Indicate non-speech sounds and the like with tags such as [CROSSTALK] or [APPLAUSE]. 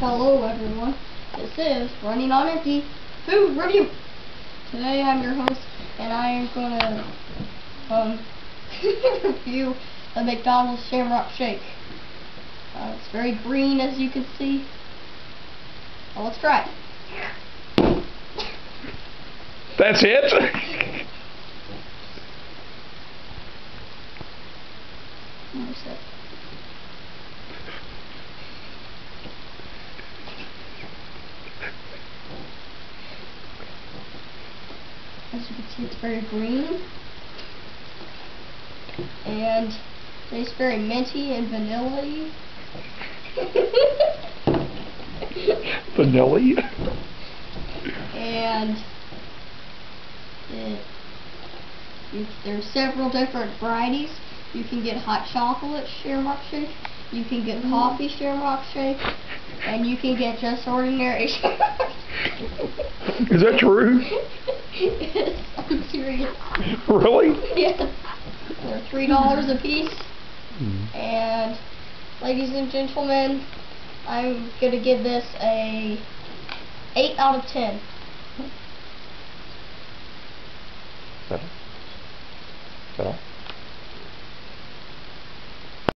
Hello everyone, this is Running on Empty Food Review. Today I'm your host and I am going to um, [LAUGHS] review the McDonald's Shamrock Shake. Uh, it's very green as you can see. Well, let's try it. That's it? [LAUGHS] It? As you can see, it's very green. And tastes very minty and vanilla [LAUGHS] Vanilla? and it, you, there's several different varieties. You can get hot chocolate shamrock shake, you can get coffee shamrock shake, and you can get just ordinary [LAUGHS] shamrock Is that true? [LAUGHS] yes, I'm serious. Really? Yes. They're three dollars a piece. Hmm. And ladies and gentlemen, I'm gonna give this a eight out of ten. Is that all? Is that all?